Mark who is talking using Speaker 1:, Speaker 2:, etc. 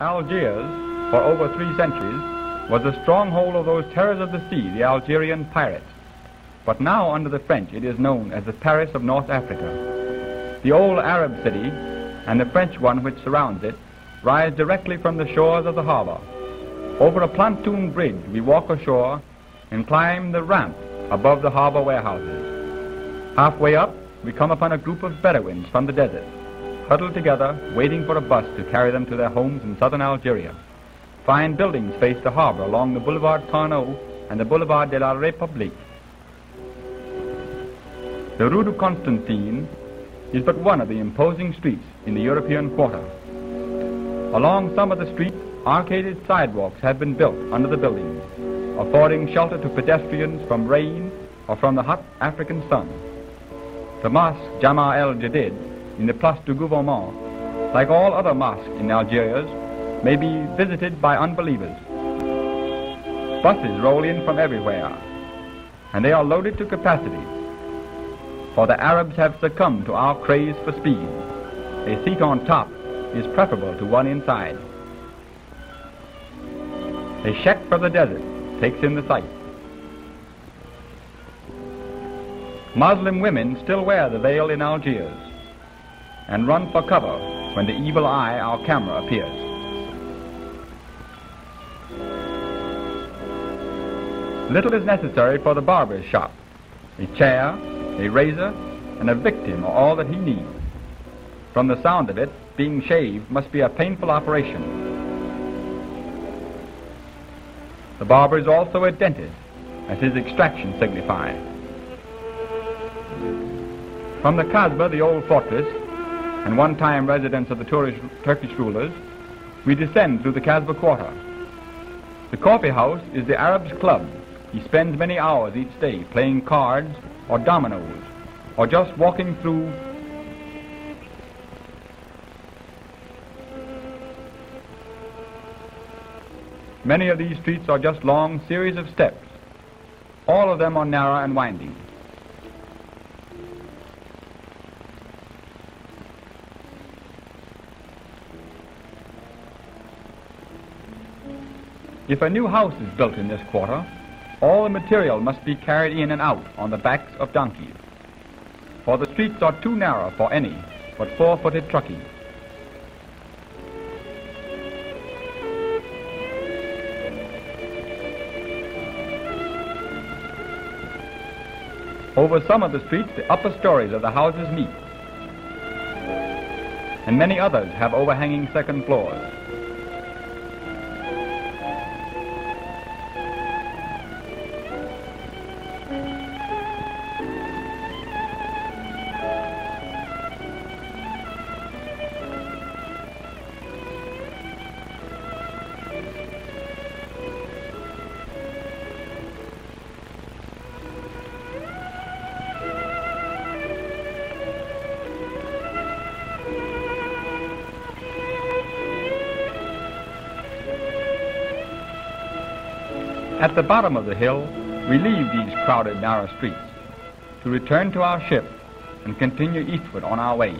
Speaker 1: Algiers, for over three centuries, was the stronghold of those terrors of the sea, the Algerian pirates. But now, under the French, it is known as the Paris of North Africa. The old Arab city and the French one which surrounds it rise directly from the shores of the harbor. Over a pontoon bridge, we walk ashore and climb the ramp above the harbor warehouses. Halfway up, we come upon a group of Bedouins from the desert, huddled together, waiting for a bus to carry them to their homes in southern Algeria. Fine buildings face the harbor along the Boulevard Carnot and the Boulevard de la République. The Rue du Constantine is but one of the imposing streets in the European quarter. Along some of the streets, arcaded sidewalks have been built under the buildings, affording shelter to pedestrians from rain or from the hot African sun. The mosque Jama el Jadid in the Place du Gouvernement, like all other mosques in Algiers, may be visited by unbelievers. Buses roll in from everywhere, and they are loaded to capacity. For the Arabs have succumbed to our craze for speed. A seat on top is preferable to one inside. A sheikh from the desert takes in the sight. Muslim women still wear the veil in Algiers and run for cover when the evil eye, our camera, appears. Little is necessary for the barber's shop. A chair, a razor, and a victim are all that he needs. From the sound of it, being shaved must be a painful operation. The barber is also a dentist, as his extraction signifies. From the Kasbah, the old fortress, and one time residence of the Turkish, Turkish rulers, we descend through the Kasbah quarter. The coffee house is the Arab's club. He spends many hours each day playing cards or dominoes, or just walking through Many of these streets are just long series of steps. All of them are narrow and winding. If a new house is built in this quarter, all the material must be carried in and out on the backs of donkeys. For the streets are too narrow for any but four-footed truckies. Over some of the streets, the upper stories of the houses meet, and many others have overhanging second floors. At the bottom of the hill, we leave these crowded, narrow streets to return to our ship and continue eastward on our way.